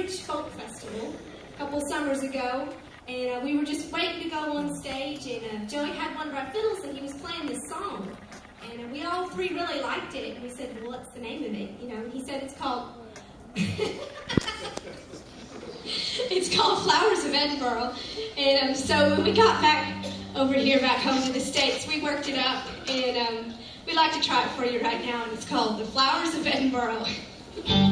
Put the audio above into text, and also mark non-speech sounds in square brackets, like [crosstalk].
Bridge Folk Festival a couple summers ago, and uh, we were just waiting to go on stage, and uh, Joey had one of our fiddles, and he was playing this song. And uh, we all three really liked it, and we said, well, what's the name of it? You know, and he said it's called... [laughs] it's called Flowers of Edinburgh. And um, so when we got back over here, back home to the States, we worked it up, and um, we'd like to try it for you right now, and it's called The Flowers of Edinburgh. [laughs]